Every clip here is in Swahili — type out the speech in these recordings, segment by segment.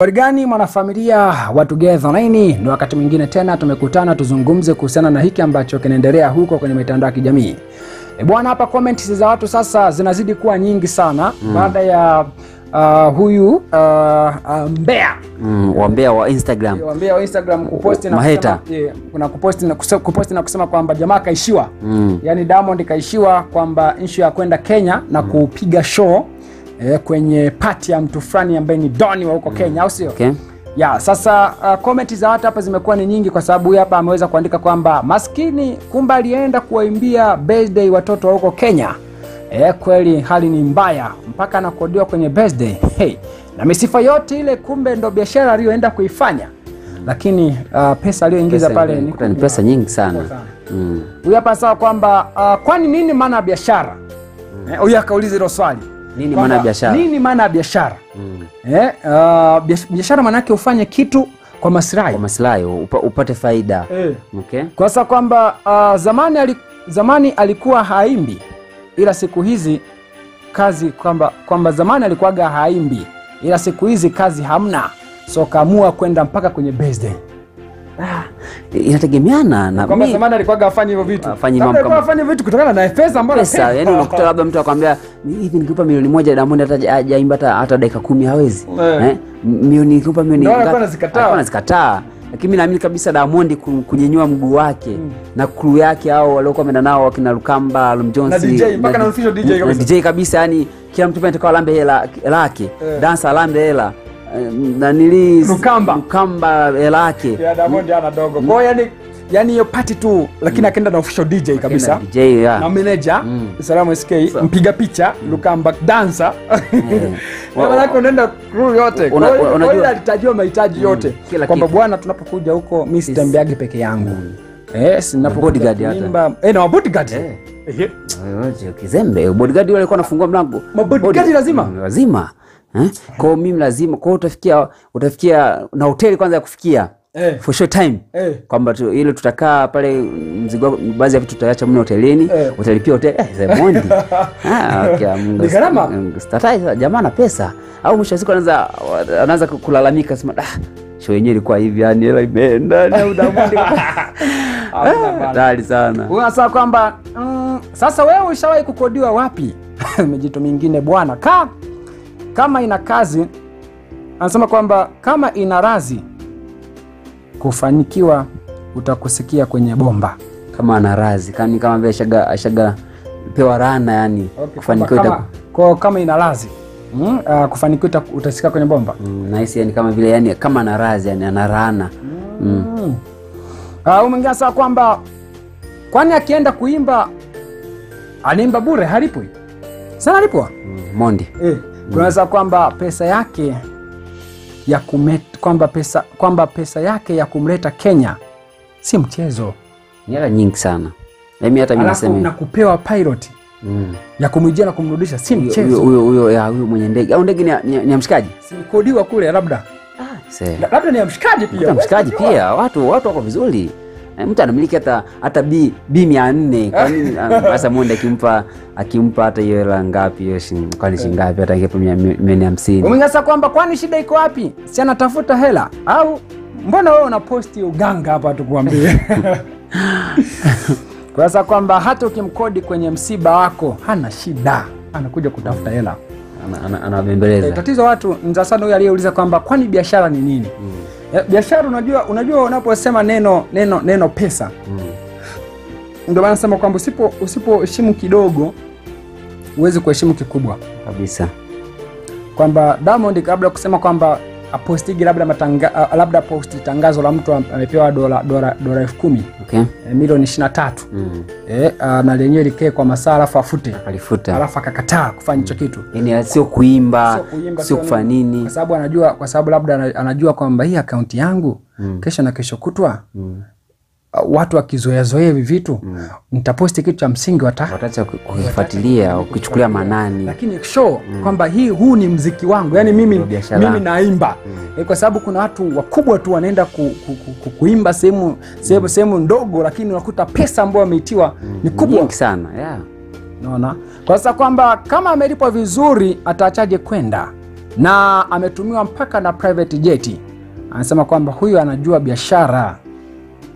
Habari gani mwanafamilia wa Together Online, ni wakati mwingine tena tumekutana tuzungumze kuhusiana na hiki ambacho kinaendelea huko kwenye mitandao ya kijamii. E bwana, hapa comments za watu sasa zinazidi kuwa nyingi sana mm. baada ya uh, huyu uh, uh, Mbea Mm, wambea wa Instagram. wambea wa Instagram kuposti na Maheta. kusema, yeah, kuna kuposti na, kusema, kuposti na kusema kwamba jamaa kaishiwa Mm. yaani Diamond kaishiwa kwamba issue ya kwenda Kenya na mm. kupiga show eh, kwenye pati ya mtu fulani ambaye ni Doni wa huko Kenya au sio? Okay. ya sasa uh, komenti za watu hapa zimekuwa ni nyingi kwa sababu hapa ameweza kuandika kwamba maskini kumbe alienda kuwaimbia birthday watoto wa huko Kenya. E, kweli hali ni mbaya mpaka anakodiwa kwenye birthday. Hey, na misifa yote ile kumbe ndo biashara aliyoenda kuifanya, lakini uh, pesa aliyoingiza pale ni ni pesa nyingi sana. Mm. Huyu hapa sawa kwamba uh, kwani nini maana ya biashara? Eh, Huyu akauliza hilo swali. Nini maana ya biashara? Nini maana ya biashara? Mm. Eh, uh, biashara maana yake ufanye kitu kwa maslahi. Kwa maslahi upa, upate faida. Eh. Okay. Kwa sababu kwamba uh, zamani, ali, zamani alikuwa haimbi ila siku hizi kazi kwamba kwamba zamani alikuwaga haimbi ila siku hizi kazi hamna, so kaamua kwenda mpaka kwenye birthday. Inategemeana na Kwamba zamani alikuwaga afanye hivyo vitu, Afanye mambo kama- afanye vitu kutokana na pesa ambayo pesa yani unakuta labda mtu akwambia hivi nikipa milioni moja Diamond hata haja- hajaimba hata, hata dakika kumi hawezi Eh. eh? Milioni nikupa milioni ngapi? alikuwa anazikataa. Alikuwa anazikataa lakini mimi naamini kabisa Diamond kunyenyua mguu wake na crew yake hao waliokuwa wameenda nao wakina Lukamba, Alum Jones Na DJ, mpaka na official DJ na kabisa. DJ kabisa yani kila mtu pia atakao alambe hela lake Eh. dansa alambe hela eh, mkamba nili Lukamba. Lukamba hela ya Diamond ana dogo. Kwa hiyo yani yani hiyo party tu lakini akaenda na official DJ kabisa. DJ ya. na manager Mm. Salamu SK mpiga picha Lukamba dancer. maana yake unaenda crew yote unajua- kwa alitajiwa mahitaji yote kila kwamba bwana tunapokuja huko mimi sitembeagi peke yangu yes ninapokuja bodyguard hata. kuimba eh na bodyguard Eh. Kizembe bodyguard wale alikuwa anafungua mlango Bodyguard Body- lazima? Mm, lazima eh? kwao mimi lazima kwa utafikia utafikia na hoteli kwanza ya kufikia Eh. for short time Eh. kwamba tu, ile tutakaa pale mzigo wako- baadhi ya vitu tutaacha mna hotelini Eh. utalipia hoteli eh, Zemondi ah, okay, Mungu. Ni gharama? Mm, statai jamaa na pesa au mwisho siku anaanza anaanza kulalamika sema ah, show yenyewe ilikuwa hivi yani hela imeenda na udamundi hatari sana unasema kwamba mm, sasa wewe ushawahi kukodiwa wapi mijito mingine bwana ka kama ina kazi anasema kwamba kama ina razi kufanikiwa utakusikia kwenye bomba. Kama ana razi kani kama vile ashaga ashaga pewa rana yani okay, kufanikiwa kama, kwa, kama ina razi mm, uh, kufanikiwa utasikia kwenye bomba. Mm, nice, yani kama vile yani kama ana razi yani ana rana. Mm. mm. uh, mwingine anasema kwamba kwani akienda kuimba anaimba bure halipwi? Sana alipwa Mm, mondi. Eh, kunaweza kwamba pesa yake ya kumet, kwamba pesa kwamba pesa yake ya kumleta Kenya si mchezo, ni hela nyingi sana. Mimi hata mimi nasema na kupewa pilot mm. ya kumwijia na kumrudisha si mchezo, huyo huyo ya huyo mwenye ndege. Au ndege ni ni ni mshikaji? Simkodiwa kule, labda. Ah, labda ni mshikaji pia, mshikaji pia. Watu watu wako vizuri mtu anamiliki hata hata b b mia nne kwa nini ah, sasa monde akimpa akimpa hata hiyo hela ngapi hiyo kwani shilingi ngapi hata ingepa milioni hamsini Umengasa kwamba kwani shida iko wapi? Si anatafuta hela au mbona wewe unaposti uganga hapa tukuambie? Sasa kwamba hata ukimkodi kwenye msiba wako hana shida, anakuja kutafuta hela. anabembeleza Ana- ana- ana E, tatizo watu nza sana huyu aliyeuliza kwamba kwani biashara ni nini? Eh, Biashara unajua, unajua unaposema neno neno neno pesa, Mm. ndio maana nasema kwamba usipo usipoheshimu kidogo huwezi kuheshimu kikubwa. kabisa kwamba Diamond kabla ya kusema kwamba apostigi labda matanga, uh, labda posti tangazo la mtu amepewa dola dola dola elfu kumi. Okay. E, milioni ishirini na tatu. Mm. e, a, na lenyewe likae kwa masaa alafu afute. Alifuta. Alafu akakataa kufanya hicho kitu. Yani sio kuimba Sio kuimba, sio kufanya nini. kwa sababu anajua kwa sababu labda anajua kwamba hii akaunti yangu mm. kesho na kesho kutwa Mm. Uh, watu wakizoeazoea hivi vitu mm. nitaposti kitu cha msingi wata wataacha kuifuatilia ukichukulia manani. Lakini show mm. kwamba hii huu ni mziki wangu yani mimi, mimi naimba. Eh, kwa sababu kuna watu wakubwa tu wanaenda ku, ku, ku, ku, kuimba sehemu sehemu sehemu ndogo lakini unakuta pesa ambayo wameitiwa ni kubwa. Sana yeah. naona kwa sasa kwamba kama amelipwa vizuri ataachaje kwenda? Na ametumiwa mpaka na private jet. Anasema kwamba huyu anajua biashara,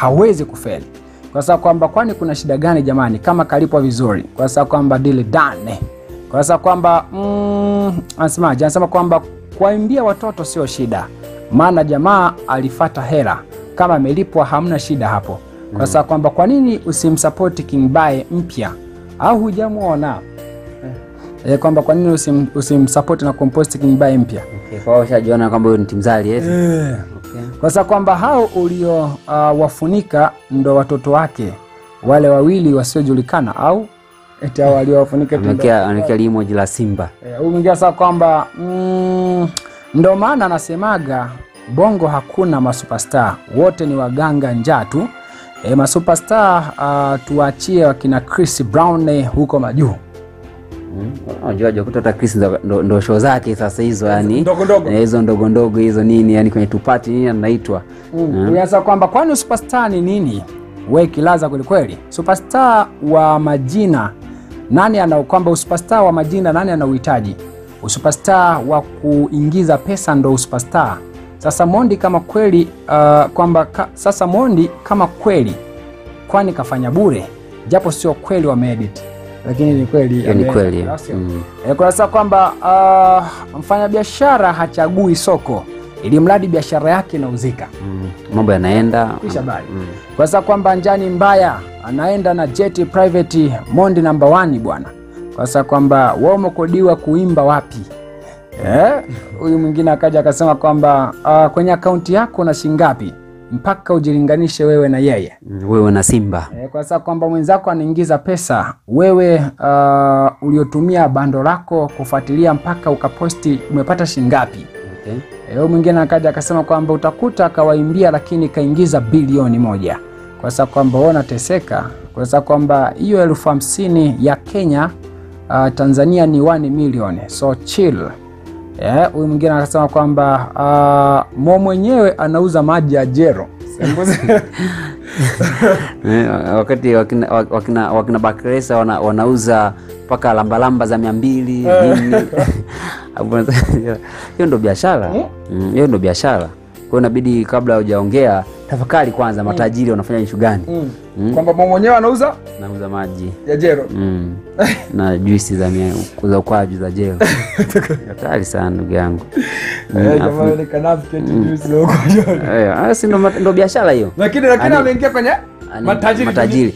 hawezi kufeli. Kwa sababu kwamba kwani kuna shida gani jamani, kama kalipwa vizuri, kwa sababu kwamba dili dane, kwa sababu kwamba mm, anasemaje? Anasema kwamba kuwaimbia watoto sio shida, maana jamaa alifata hela, kama amelipwa hamna shida hapo, kwa sababu kwamba kwa nini usimsapoti Kingbae mpya? Au hujamwona e, kwamba kwa nini usimsapoti usim, na kumposti Kingbae mpya? Okay, kwa hiyo ushajiona kwamba huyo ni timzali eti? Okay. Kwa sababu kwamba hao ulio uh, wafunika ndo watoto wake wale wawili wasiojulikana au eti hao waliowafunika amekea limoji la Simba. umeingia huyu mwingine sasa kwamba mm, ndo maana anasemaga bongo hakuna masupesta wote ni waganga njaa tu. E, masuperstar uh, tuachie wakina Chris Brown eh, huko majuu Mm. Unajua jakuta hata Chris ndo, ndo, ndo show zake sasa hizo yani Ndogo ndogo. Eh, hizo ndogo ndogo hizo nini yani kwenye tupati nini anaitwa Mm. Kwamba kwani superstar ni nini? We kilaza kwelikweli. Superstar wa majina nani ana kwamba superstar wa majina nani ana uhitaji? Superstar wa kuingiza pesa ndo superstar. Sasa Mondi kama kweli uh, kwamba ka, sasa Mondi kama kweli kwani kafanya bure japo sio kweli wameedit lakini ni kweli ni kweli mm. E, kuna sasa kwamba uh, mfanyabiashara hachagui soko ili mradi biashara yake inauzika. Mm. mambo yanaenda Kisha bali. Mm. Kwa sasa kwamba njani mbaya anaenda na jet private Mondi number 1 bwana. Kwa sasa kwamba wao umekodiwa kuimba wapi? Eh, huyu mwingine akaja akasema kwamba uh, kwenye akaunti yako na shingapi mpaka ujilinganishe wewe na yeye. Wewe na Simba E, kwa sababu kwamba mwenzako anaingiza pesa, wewe uh, uliotumia bando lako kufuatilia mpaka ukaposti umepata shingapi? okay. E, mwingine akaja akasema kwamba utakuta akawaimbia, lakini kaingiza bilioni moja kwa sababu kwamba wewe unateseka, kwa sababu kwamba hiyo elfu hamsini ya Kenya uh, Tanzania ni 1 milioni, so chill. Eh, yeah, mwingine akasema kwamba uh, mo mwenyewe anauza maji ya jero. Eh, wakati wakina, wakina, wakina Bakresa wana, wanauza mpaka lambalamba za mia mbili unasema, hiyo ndo biashara. Mm, hiyo ndo biashara. Kwao inabidi kabla hujaongea tafakari kwanza matajiri wanafanya ishu gani? Mm. kwamba mwenyewe anauza? Nauza maji. Ya jero. Mm. na juisi za, mia- za ukwaju za jero. Hatari sana ndugu yangu. Mm, ndo biashara hiyo? Lakini lakini ameingia kwenye matajiri. matajiri.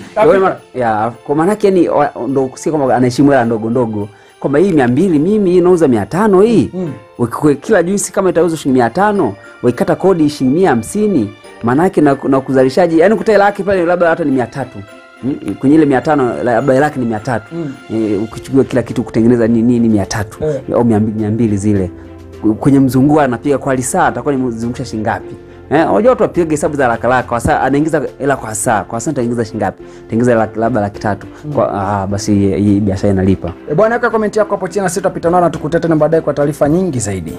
Kwa maanake ni ndo kusikia kwamba anaheshimu hela ndogo ndogo. Kwamba hii mia mbili mimi hii nauza mia tano hii. Mm. Kila juisi kama itauza shilingi mia tano wakikata kodi shilingi mia hamsini maanake na, na kuzalishaji yani kuta hela yake pale labda hata ni mia tatu. Mm, kwenye ile mia tano labda laki ni mia tatu. Mm. e, ukichukua kila kitu kutengeneza ni nini mia tatu. Mm. au mia mbili, mia mbili zile. Kwenye mzunguo anapiga kwa lisaa atakuwa nimezungusha shingapi? Eh, unajua watu wapiga hesabu za laka laka, kwa anaingiza hela kwa saa kwa saa nitaingiza shingapi? Nitaingiza laki- labda laki tatu. Kwa ah, basi hii biashara inalipa. E bwana, weka komenti yako hapo chini na sisi tutapita nao na tukutete tena baadaye kwa taarifa nyingi zaidi.